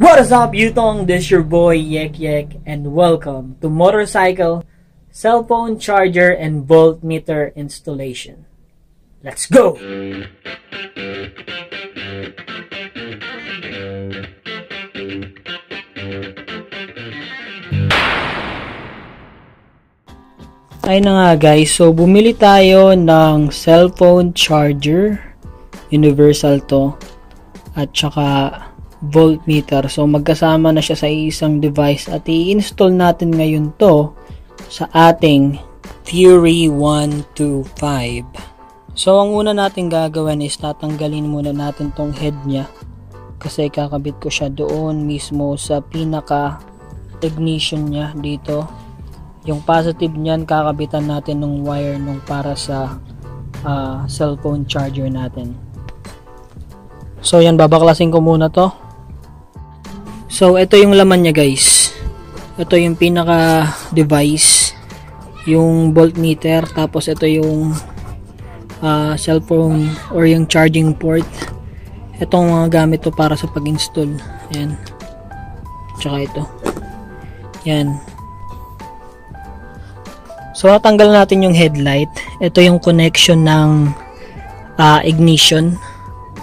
What is up, Yutong? This your boy Yek Yek, and welcome to Motorcycle Cell Phone Charger and Voltmeter Installation. Let's go! Ayun na nga guys, so bumili tayo ng cellphone charger, universal to, at saka voltmeter. So magkasama na siya sa isang device at i-install natin ngayon to sa ating Theory 125. So ang una natin gagawin is tatanggalin muna natin tong head niya kasi kakabit ko siya doon mismo sa pinaka ignition niya dito yung positive niyan kakabitan natin ng wire nung para sa uh, cellphone charger natin so yan babaklasin ko muna to so ito yung laman niya guys. Ito yung pinaka device yung voltmeter tapos ito yung uh, cellphone or yung charging port. Itong mga gamit to para sa pag install yan tsaka ito. Yan So, tanggal natin yung headlight. Ito yung connection ng uh, ignition,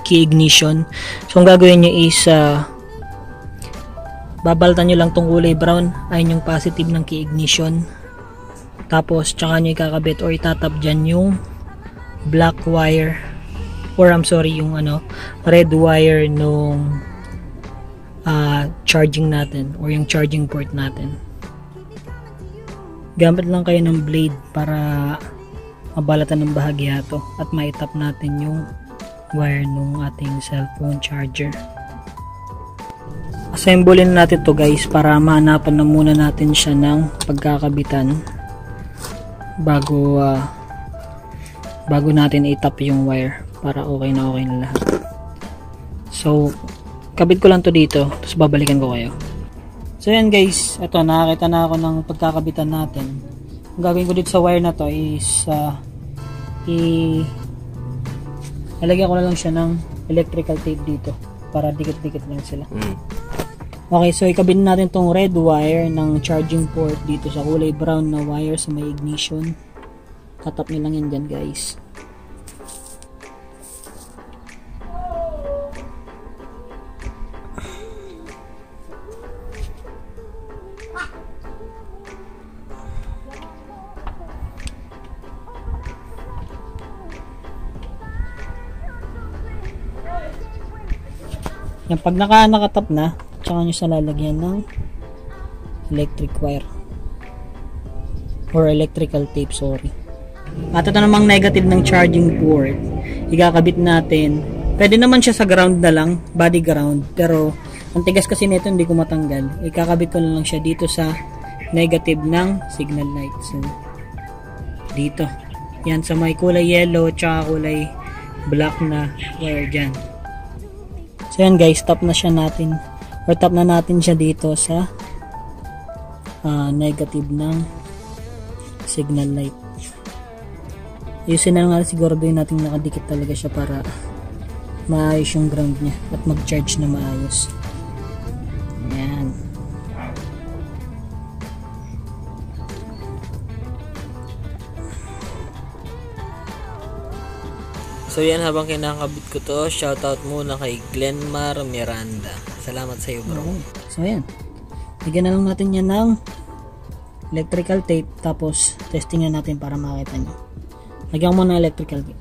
key ignition. So, ang gagawin nyo is uh, babaltan nyo lang tong kulay brown. Ayun yung positive ng key ignition. Tapos, tsaka nyo ikakabit or itatap dyan yung black wire or I'm sorry, yung ano, red wire nung uh, charging natin or yung charging port natin gamit lang kayo ng blade para mabalatan ng bahagya to at maitap natin yung wire nung ating cellphone charger assemblein natin to guys para mahanapan na muna natin siya ng pagkakabitan bago uh, bago natin itap yung wire para okay na okay na lahat so kabit ko lang to dito tapos babalikan ko kayo So yan guys, ito nakakita na ako ng pagkakabitan natin. Ang gagawin ko dito sa wire na to is uh, i lalagyan ko na lang siya ng electrical tape dito para dikit-dikit lang sila. Mm. Okay, so ikabit natin tong red wire ng charging port dito sa kulay brown na wire sa may ignition. Tatap nyo lang yan dyan guys. Yan, pag naka, nakatap na, tsaka nyo sa lalagyan ng electric wire. Or electrical tape, sorry. At ito namang negative ng charging port. Ikakabit natin. Pwede naman siya sa ground na lang, body ground. Pero, ang tigas kasi nito hindi ko matanggal. Ikakabit ko na lang siya dito sa negative ng signal light. So, dito. Yan, sa may kulay yellow, tsaka kulay black na wire dyan. So yan guys, tap na siya natin or tap na natin siya dito sa uh, negative ng signal light. Ayusin na nga siguro din natin nakadikit talaga siya para maayos yung ground niya at mag-charge na maayos. So yan habang kinakabit ko to, shoutout muna kay Glenmar Miranda. Salamat sa iyo bro. Okay. So yan. Bigyan na lang natin yan ng electrical tape tapos testing na natin para makita nyo. Lagyan mo ng electrical tape.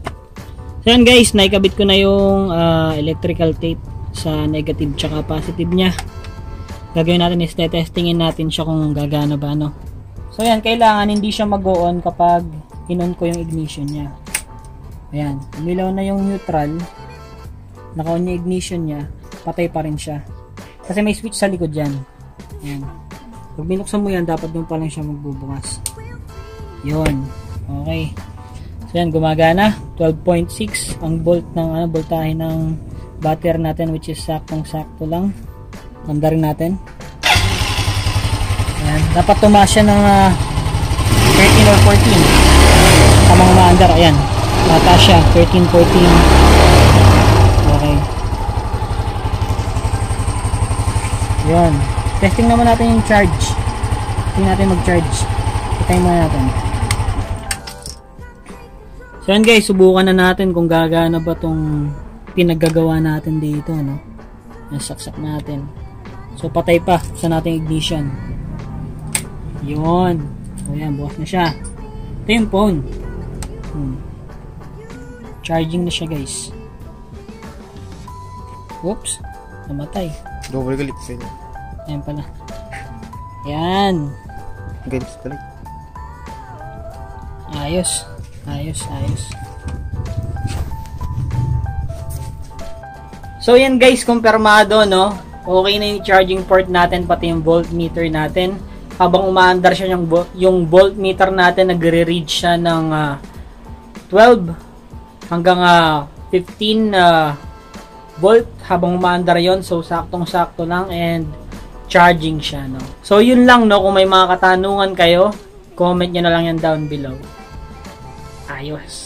So yan guys, naikabit ko na yung uh, electrical tape sa negative tsaka positive niya. Gagawin natin is testingin natin siya kung gagana ba no. So yan, kailangan hindi siya mag-on kapag inon ko yung ignition niya. Ayan, umilaw na yung neutral. Naka-on yung ignition niya. Patay pa rin siya. Kasi may switch sa likod yan. Ayan. Pag binuksan mo yan, dapat doon pa lang siya magbubukas. Yun. Okay. So yan, gumagana. 12.6 ang volt ng ano, voltahe ng battery natin which is saktong-sakto lang. Ganda rin natin. Ayan. Dapat tumaas siya ng uh, 13 or 14. Tamang maandar. Ayan. Mata siya, 13, 14. Yan. Testing naman natin yung charge. Tingnan natin mag-charge. Itayin muna natin. So yan guys, subukan na natin kung gagana ba tong pinaggagawa natin dito, no? Yan, saksak natin. So patay pa sa nating ignition. Yun. So yan, bukas na siya. Ito yung phone. Hmm. Charging na siya guys. Whoops. Namatay. Double galit sa inyo. Ayan pala. Yan. Galit sa galit. Ayos. Ayos, ayos. So yan guys, kumpirmado no. Okay na yung charging port natin pati yung voltmeter natin. Habang umaandar siya yung, yung voltmeter natin, nagre-read siya ng ah, 12 hanggang ah, 15 ah, volt habang umaandar yon So saktong-sakto lang and charging siya no. So yun lang no, kung may mga katanungan kayo, comment nyo na lang yan down below. Ayos.